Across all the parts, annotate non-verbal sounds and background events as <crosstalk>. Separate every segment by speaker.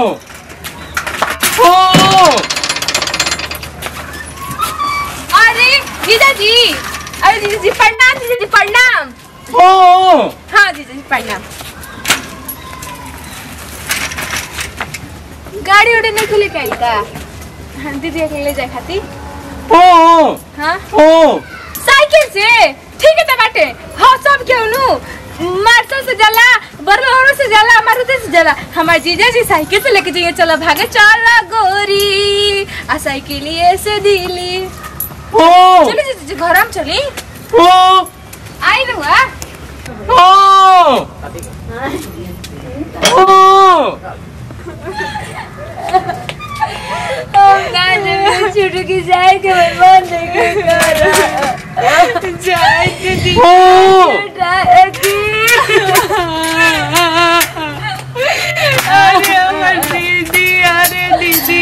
Speaker 1: ओ!
Speaker 2: अरे जीजा जी अरे जीजा जी प्रणाम जीजा जी प्रणाम।
Speaker 1: ओ!
Speaker 2: हाँ जीजा जी प्रणाम। गाड़ी उड़ी नहीं खुले कहीं का हाँ, दीदी के ले जाए खाती।
Speaker 1: ओ!
Speaker 2: हाँ?
Speaker 1: ओ!
Speaker 2: साइकिल से। ठीक है बाटे हाँ सब क्यों नु? मार्शल से जाला बरलोरो से जाला मारुति से जाला। हमार जीजा जी साइकिल से लेके जाइए चलो भागे। चला गोरी आ साइकिल से दिली।
Speaker 1: ओ!
Speaker 2: चली जीजा जी घर हम चली।
Speaker 1: ओ!
Speaker 2: आई रुआ
Speaker 1: ओ! ओ!
Speaker 2: छोटू की जाए के मन नहीं कर। जाए दीदी
Speaker 1: ओ
Speaker 2: अरे हमर दीदी अरे दीदी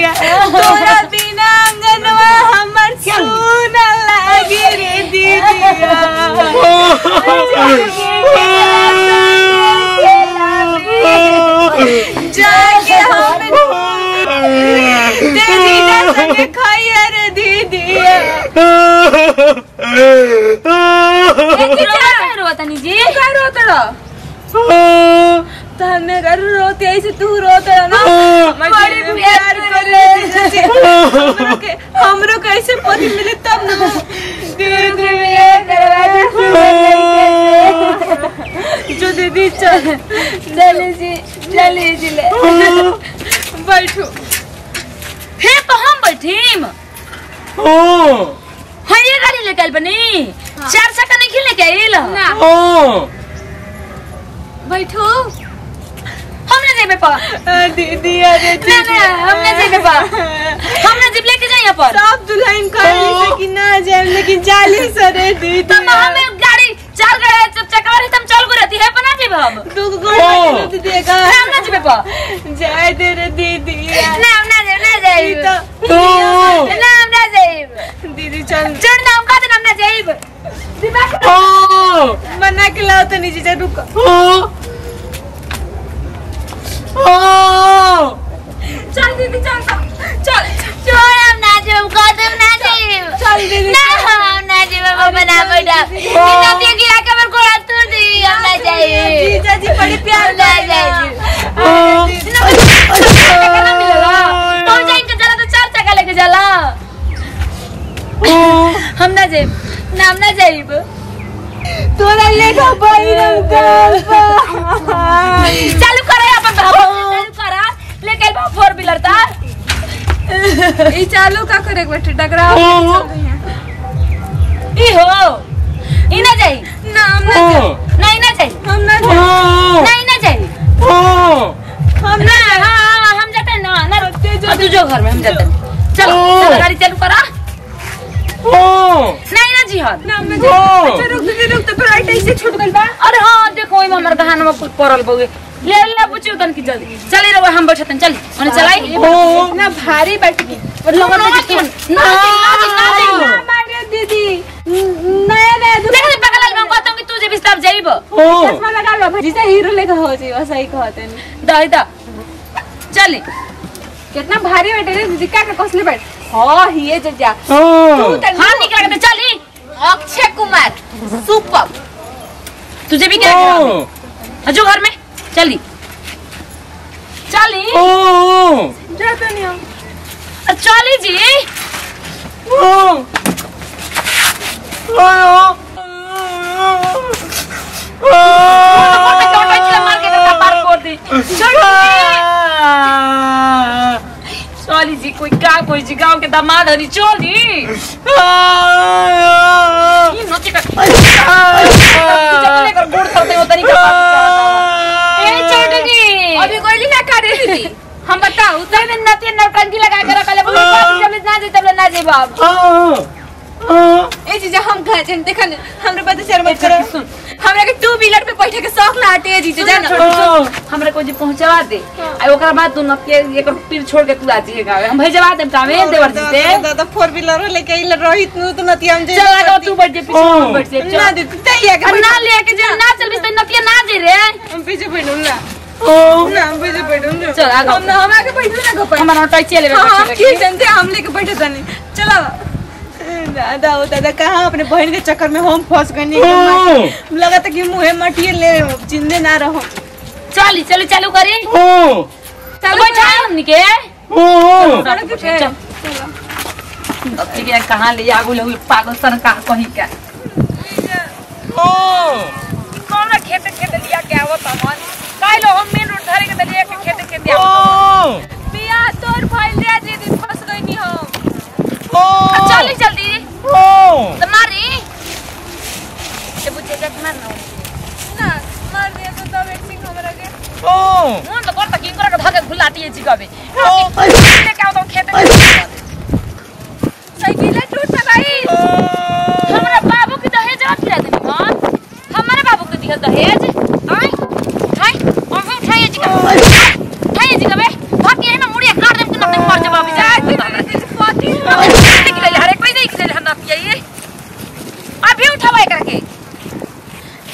Speaker 2: तोरा बिना अंगनवा हमर सुन लागे रे दीदी जाके हम दीदी संगे खाइए रे दीदी रोतनी जी का रोतड़ो तो हमें घर रोते ऐसे तू रोते ना? बड़ी प्यार करे हमरो के हमरो कैसे पति मिले तब ना। धीरे धीरे ये करवा जो दीदी चल। चले जी चले जी ले। बैठो।
Speaker 3: हे तो हम बैठीम।
Speaker 1: ओ।
Speaker 3: हाँ ये गाड़ी लेके आइल बनी। चार चक्का नहीं खिल लेके आइल।
Speaker 2: ना।
Speaker 1: ओ।
Speaker 2: बैठो।
Speaker 3: हम ना जेबे पर
Speaker 2: दीदी अरे
Speaker 3: ना ना हम ना जेबे पर हम ना जीप लेके जाए यहाँ पर।
Speaker 2: सब दुल्हन कर लेकिन ना जाए लेकिन जाली सरे दीदी।
Speaker 3: तो हमें गाड़ी चार गाड़ी जब चक्का वाली हम चल गो रहती है पर ना जेबे हम।
Speaker 2: तू गोड़ दीदी का
Speaker 3: हम ना जेबे पर
Speaker 2: जाए दे रे दीदी।
Speaker 3: ना हम ना जेब ना जाइब
Speaker 2: तो
Speaker 3: ना हम ना जाइब
Speaker 2: दीदी चल।
Speaker 3: चढ़ ना हम कहते हम ना दिमाग
Speaker 2: मना के लाओ तो नीचे जा रुक। <laughs> चल दीदी चल चल
Speaker 3: चढ़ हम ना जाइब कहते ना जाइब
Speaker 2: चल दीदी
Speaker 3: ना हम ना जाइब बाबा ना बैठा बिना दिए गिरा के मेरे को हाथ तोड़ दी हम ना जाइब
Speaker 2: जीजा जी बड़ी प्यार
Speaker 3: ना जाइब तो जाएँगे जला तो चार चक्का लेके जला हम ना जाइब ना हम ना जाइब
Speaker 2: तोरा लेखा बहिरम
Speaker 3: करा अपन चालू करा लेके बा फोर व्हीलर ता
Speaker 2: ई चालू का करे बेटे डगरा
Speaker 3: ई हो ई ना जाई
Speaker 2: ना हम ना
Speaker 3: नहीं ना जाई
Speaker 2: हम ना
Speaker 1: ओ
Speaker 3: नहीं ना जाई
Speaker 1: ओ
Speaker 2: हम
Speaker 3: ना हाँ हाँ, हम जाते हैं ना ना तू जो घर में हम जाते हैं चलो गाड़ी चालू करा
Speaker 1: ओ
Speaker 3: नहीं ना जी हद
Speaker 2: ना
Speaker 1: ओ
Speaker 2: अच्छा रुक रुक तो फिर ऐसे छूट गइल बा
Speaker 3: अरे हाँ देखो हमारे दहान में कुछ पड़ल बउए ले ले पूछियो तन की जल्दी। चली रहो हम बैठतन चल ओने चलाई।
Speaker 1: ओ
Speaker 2: ना भारी बैठ गई
Speaker 3: और लोगन के क्यों ना जी ना जी ना जी
Speaker 2: मारे दीदी। नया नया
Speaker 3: देख ले बगल में कहता हूँ कि तू जे बिस्तार जाइब
Speaker 1: ओ।
Speaker 2: चश्मा लगा लो भाई। जीजा हीरो लेखा हो जी वैसा ही कहते हैं।
Speaker 3: दाई दा। चली
Speaker 2: कितना भारी बैठे रे दीदी। का कसले बैठ। हाँ हिए जजा
Speaker 1: ओ।
Speaker 3: हाँ निकल के तो चली
Speaker 2: अक्षय कुमार सुपर।
Speaker 3: तुझे भी क्या हजो घर में? चली। चली।
Speaker 1: ओ
Speaker 2: जाता नहीं हम
Speaker 3: चली जी।
Speaker 1: ओ ओ
Speaker 3: दी। चली जी कोई का कोई जी गाँव के दामाद हरी चली ये नोचे का गोड़ करते हो तरीका
Speaker 2: ना
Speaker 3: हम बताओ तो में नती नौटंकी लगा के रखले बोले जब ना जे तब ना जे बाब
Speaker 2: ए जीजा हम कहा जन देखा न हमरे पता शेयर मत करो।
Speaker 3: सुन।
Speaker 2: हमरा के टू व्हीलर पे बैठे के शौक ना आते जीजा जाना।
Speaker 3: हमरा को जी पहुंचवा दे। आ ओकरा बाद तू नतिया एकर पीर छोड़ के तू आ जी गावे। हम भेजवा देम कामे देवर जी से।
Speaker 2: दादा फोर व्हीलर लेके इल रोहित नु तो नती हम जे
Speaker 3: चल आगे तू बैठ जे पीछे बैठ जे
Speaker 2: ना दीदी तैया
Speaker 3: ना ले के जे। ना। चल भी तो नतिया ना जे रे।
Speaker 2: हम पीछे बैठू ना ना जो
Speaker 3: चल, आगे।
Speaker 2: हम ना हम आके बैठू ना गप
Speaker 3: हमारा टैक्सी ले
Speaker 2: हाँ की जानते हम लेके बैठे तनी चलो। दादा हो दादा कहाँ? अपने बहन के चक्कर में हम फंस गए नहीं लगा था कि मुँहे मटिए ले जिंदे ना रहो।
Speaker 3: चली चलो चालू करी।
Speaker 1: ओ
Speaker 3: चलो बैठा हमनी के
Speaker 1: ओ
Speaker 2: सड़क पे
Speaker 3: चल। अब ठीक है कहाँ ले? आगू लहू पागल सन का कहीं का
Speaker 1: ओ
Speaker 3: कौन खेत खेत लिया के आवत हमन काइलो हम मेन रोड धरे के लिया के खेत खेत
Speaker 1: ओ
Speaker 2: बिया तोर भइल रे जे दिन फंस गई नी हम
Speaker 1: ओ
Speaker 3: चली जल्दी
Speaker 1: ओ
Speaker 3: तो मारी ये बुझे जक मार ना
Speaker 2: ना मार दिया तो तब एक सिंह हमरा के
Speaker 1: ओ
Speaker 3: मन तो करता कि करे भागे भुलाटी है जिगाबे
Speaker 1: ओ
Speaker 3: ले के आओ तो खेत में
Speaker 2: साइकिल टूट ना गई
Speaker 3: हमरा बाबू के दहेज रख दिया देनी हम हमारे बाबू के दिया दहेज आई हाय और हम खाए जी का खाए जी का बे भाग यही में मुड़िया काट देम कि नते मर जा बाबू जा
Speaker 2: पति
Speaker 3: देख ले हरे कोई देख ले हना पिया ये अभी उठावा एकरा के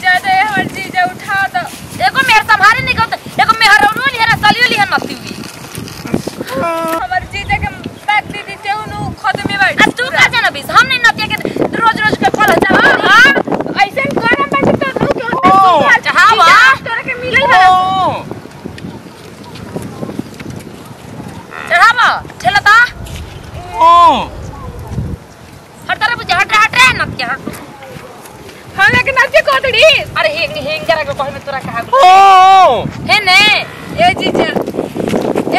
Speaker 2: ज़्यादा हर चीज़ उठा दो
Speaker 3: एको मेहर संभारे नहीं कहत एको मेहर रौनो लिहरा सलियो लिहर नती हुई
Speaker 2: हमार जीजा के बैग दे दी तेहु नु खत में बैठ
Speaker 3: आ तू का जाना बीस हम नहीं नतिया के रोज रोज के फल जा हाँ
Speaker 2: ऐसे गरम बैठ तो नु के होते
Speaker 1: ओ।
Speaker 2: सुखाल
Speaker 3: चाहावा।
Speaker 2: जीजा तोरा के मिलल है
Speaker 1: ओ
Speaker 3: चढ़ावा ठेलता
Speaker 1: ओ
Speaker 3: हर तरफ़ बुझे हट हट रे नतिया हट
Speaker 2: हम के नाचे कोतड़ी
Speaker 3: अरे हेंग हेंग जरा के कहमे तोरा कहा
Speaker 1: ಏ
Speaker 3: हे ने
Speaker 2: ए जीजा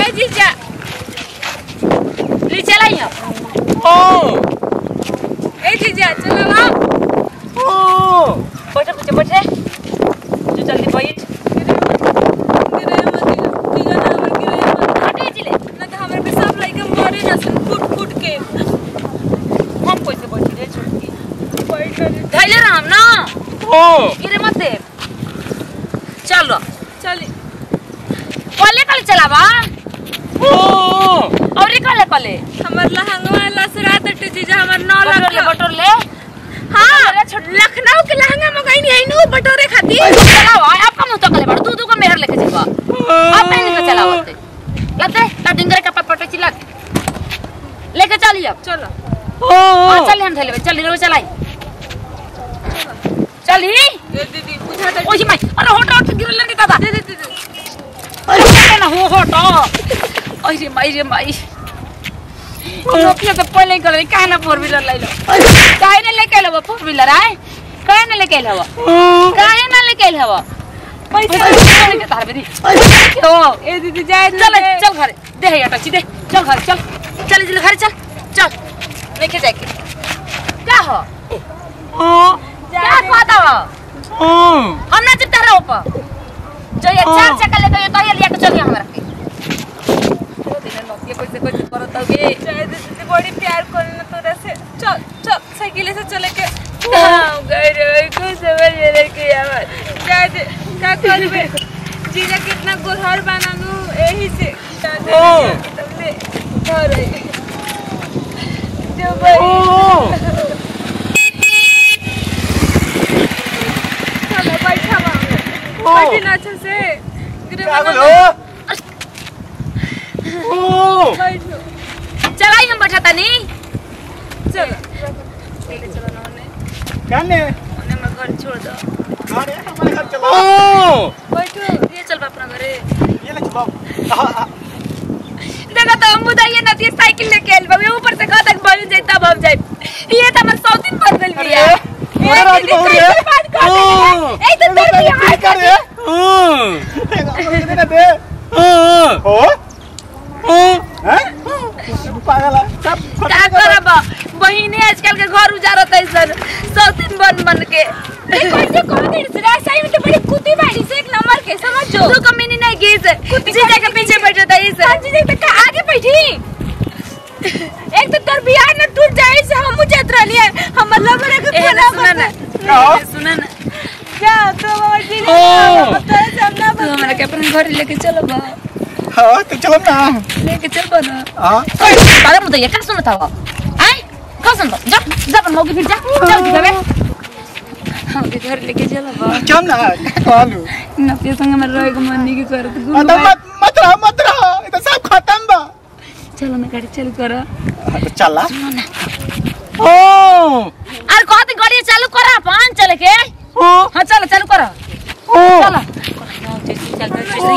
Speaker 2: ए जीजा
Speaker 3: ली चलाई हम
Speaker 1: ओ
Speaker 2: ए जीजा चलो आओ
Speaker 1: ओ
Speaker 3: बैठे बैठे बैठे जो जल्दी बैठ
Speaker 2: गिरे मत गिरे ना हमर गिरे मत
Speaker 3: हटे ज़िले
Speaker 2: ना तो हमरे पे सब लइके मरे ना सन फुट फुट के
Speaker 3: हम कैसे बैठी रे छोटकी
Speaker 2: बैठ कर
Speaker 3: धैले रहम ना
Speaker 1: ओ
Speaker 3: गिरे मत। दे चलो।
Speaker 2: चली।
Speaker 3: कले कले चलावा
Speaker 1: ओ।
Speaker 3: और ये कले कले
Speaker 2: हमर लहंगा लसरा तटे जीजा हमर नौ
Speaker 3: बटोर ले बटोर ले।
Speaker 2: हाँ लखनऊ के लहंगा मंगाई नहीं आई नु बटोरे खाती
Speaker 3: चलावा आप कम तो कले बड़। दू दू को मेहर लेके जीवा आप नहीं का चलावते लते ता डिंगरे का पटपटे चिल्ला लेके चलिए अब
Speaker 2: चलो
Speaker 3: हाँ
Speaker 1: ओ
Speaker 3: चल हम ठेले चल रे चलाई चली
Speaker 2: ए दीदी बुझा दे
Speaker 3: ओही माई अरे होटो होटो गिरल नहीं दादा
Speaker 2: दे दे दे दे
Speaker 3: अरे ना हो होटो ओही माई रे माई नोकिया तो पहले कर काहे ना फोर व्हीलर ले लो काहे ना लेके लो फोर व्हीलर आए काहे ना लेके लो काहे ना लेके लो पैसा के तार बेरी ओ
Speaker 2: ए दीदी जाए
Speaker 3: चल चल घर दे है टची दे चल घर चल चल जल्दी घर चल चल लेके जाके क्या हो
Speaker 1: ओ
Speaker 3: क्या खाता हो
Speaker 1: ओ
Speaker 3: हम ना चिपता रहो ऊपर जो ये चार चक्कर लेके ये तो ये लिया के चलिए हमरा के ओ दिन नोकिया कैसे कैसे करत होगे
Speaker 2: जाए दे दीदी बड़ी प्यार करना तोरा से चल चल साइकिल से चले के हाँ गए रे कुछ समझ रे के यार जाए दे का करबे जीजा कितना गोहर बनानू एही से जाए दे
Speaker 1: ओ।
Speaker 2: तब ले घर आई जो भाई
Speaker 1: ओ
Speaker 2: चलो बैठा वहाँ
Speaker 1: ओ।
Speaker 2: अच्छे से
Speaker 1: ओ
Speaker 2: बैठो
Speaker 3: चलाई हम बैठा तनी
Speaker 2: चलो पहले चलो ना उन्हें
Speaker 1: काने
Speaker 2: उन्हें मैं घर छोड़ दो
Speaker 1: अरे हमारे घर चलो
Speaker 2: बैठो
Speaker 3: ये चल बा अपना घरे
Speaker 1: ये ले चलो
Speaker 3: देखा तो हम ना ये साइकिल लेके आइल बा ऊपर से कहा तक बन जाई तब हम जाई ये तो मैं सौ दिन बन गइल
Speaker 1: अरे
Speaker 3: बिया
Speaker 1: मोरा राज बहु रे ओ
Speaker 3: ए तो तेरे भी हाथ
Speaker 1: कर रे ओ दे पागल है सब
Speaker 3: करब बहिनी आजकल के घर उजारत है सर सौ दिन बन बन के।
Speaker 2: कैसे कह दे रे सही में तो बड़ी कुत्ती बाड़ी से एक नंबर के समझो?
Speaker 3: तू कमीनी नहीं की से जीजा के पीछे बैठा था इस।
Speaker 2: हाँ जी तक आगे बैठी। एक तो तोर बियाह न टूट जाए से हम जात रहनी है। हमर लबरे के
Speaker 3: ए
Speaker 2: कोना
Speaker 3: सुना ना
Speaker 1: क्या
Speaker 3: सुना ना।
Speaker 2: क्या तो बाबा जी
Speaker 1: ओ।
Speaker 2: बता से हम ना
Speaker 3: तू हमरा के अपने घर लेके चलो बा
Speaker 1: हाँ तो चलो ना।
Speaker 3: लेके चल बा ना
Speaker 1: हाँ
Speaker 3: अरे मुझे ये क्या सुनता हुआ आए क्या सुनता जा जा अपन मौके फिर जा। चल जावे हमके घर लेके चला बा
Speaker 1: चल ना कहलू
Speaker 3: नपिया संग में रहे के मन नहीं के करत।
Speaker 1: तो मत मत रहो मत रहो। ये तो सब खत्म बा
Speaker 3: चलो ना गाड़ी चालू करो।
Speaker 1: हाँ, तो चला। ओ!
Speaker 3: अरे कहते गाड़ी चालू करा पान चले के।
Speaker 1: ओ!
Speaker 3: हाँ चलो चालू करो।
Speaker 1: ओ!
Speaker 3: चलो।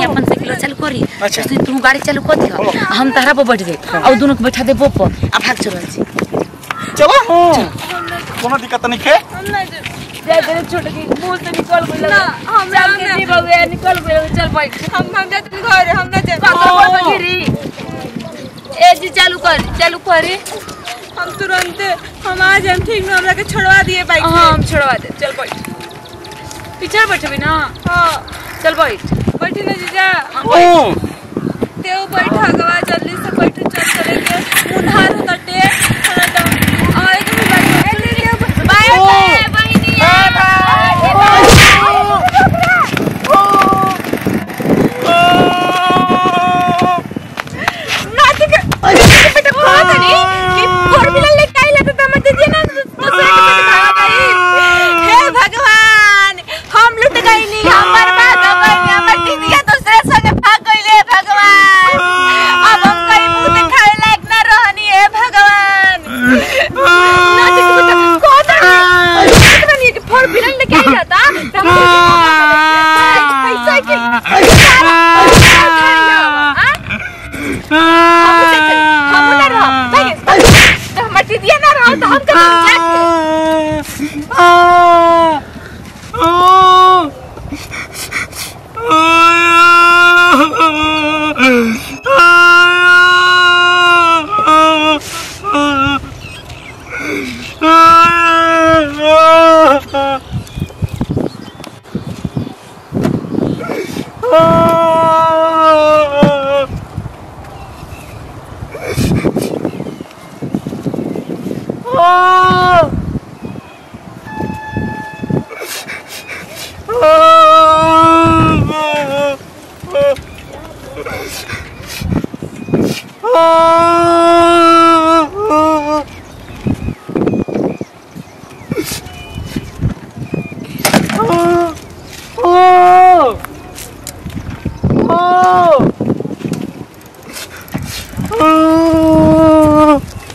Speaker 3: अपन से किलो चालू करी
Speaker 1: अच्छा।
Speaker 3: तू गाड़ी चालू कर दियो हम तारा पर बैठ गए और दोनों को बैठा दे बोप अब भाग चलो।
Speaker 1: चलो। कोनो दिक्कत नहीं के?
Speaker 2: हम ना जे-
Speaker 3: जा तेरे छोटे मुँह से निकल गई
Speaker 2: ना, हम
Speaker 3: चल के निकल गई चल भाई।
Speaker 2: हम हम जाते घर हम ना जाते
Speaker 3: पर ए जी चालू कर चालू करी
Speaker 2: हम तुरंत हम आज हम ठीक में हमरा के छोड़वा दिए बाइक
Speaker 3: हाँ हम छोड़वा दे। चल बैठ। पीछे बैठे ना।
Speaker 2: हाँ।
Speaker 3: चल बैठ।
Speaker 2: बैठी ना जीजा।
Speaker 1: ओ।
Speaker 2: तेव बैठ अगवा जल्दी से बैठ।
Speaker 1: Oh